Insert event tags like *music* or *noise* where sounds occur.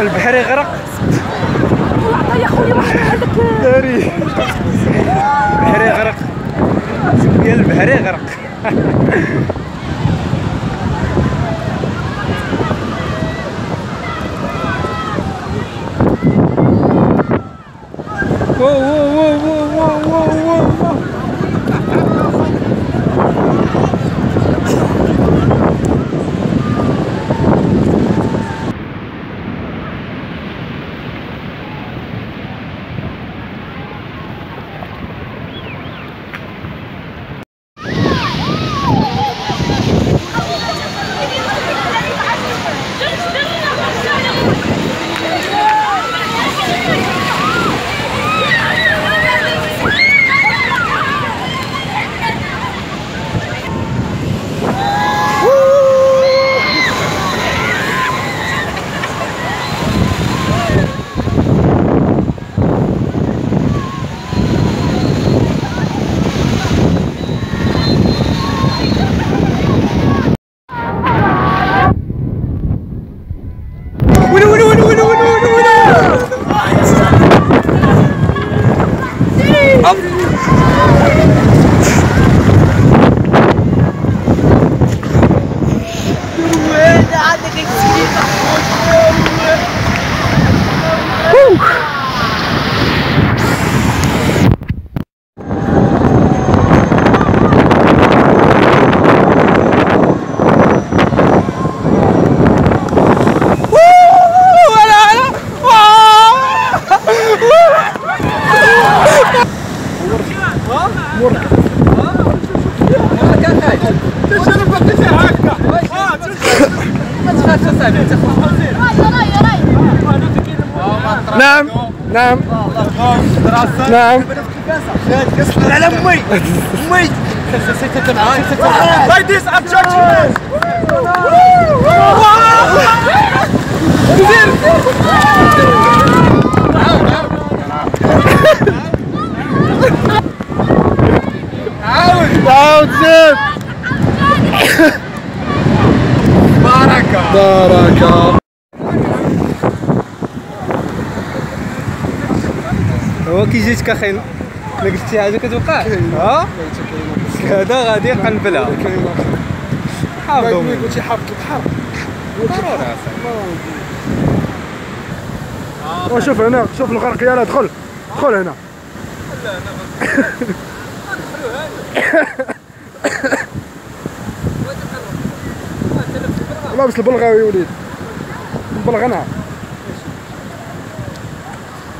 البحر يغرق. يا خويا واحد هذاك داري. البحر يغرق. يا البحر يغرق. *laughs* واو واو واو واو واو. نعم. نعم. نعم. على امي امي *laughs* بركة هو كي جيتك أخي ما قلت شي حاجة كتوقع؟ ها؟ هذا غادي يقنبلها حافظوا منه. قلت حافظ. البحر ضروري أصاحبي. وشوف هنا شوف الغرق يلا دخل. دخل هنا. *laughs* لابس البلغاوي وليد. البلغ أنا.